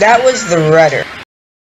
That was the rudder.